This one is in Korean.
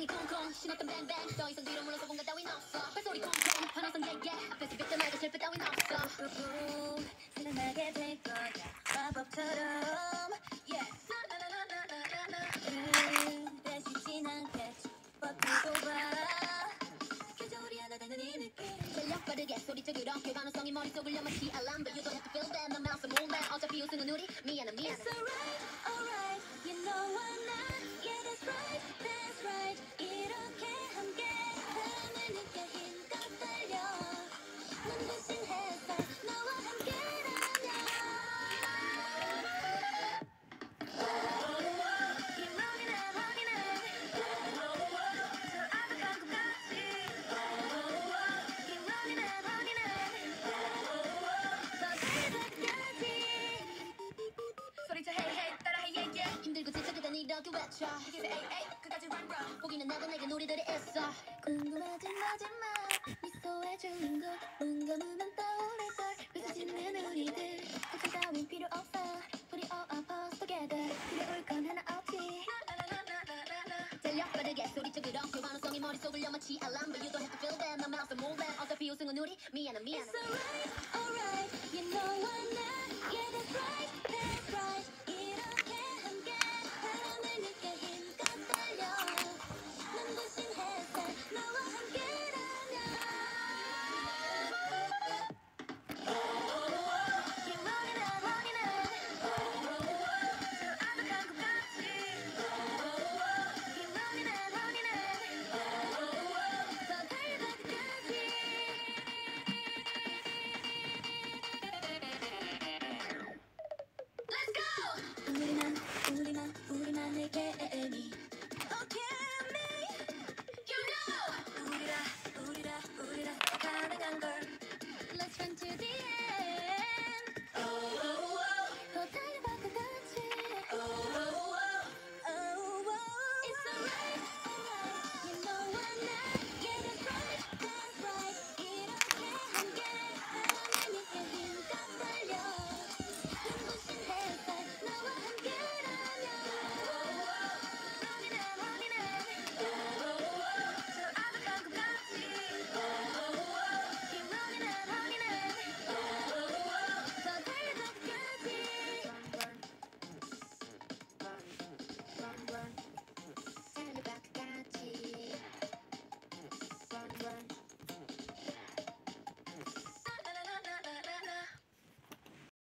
심장이 쿵쿵 신었던 뱅뱅. 더 이상 뒤로 물러서 뭔가 따윈 없어. 발소리 쿵쿵 환호성 예예. 앞에서 빗대말고 실패 따윈 없어. 꾹꾹 생각나게 될 거야. 마법처럼. Yeah. 전력 빠르게 소리쳐 그렇게 가능성이 머릿속을 넘어치 알람 but you don't have to feel that 넌 마우스 몰래 어차피 우승은 우리. 미안해 미안해. It's alright 외쳐 이게 에이 에이 끝까지 run 보기는 나도 내게 놀이들이 있어. 미안해 미안해. It's alright alright. You know I'm not Yeah that's right any. Okay.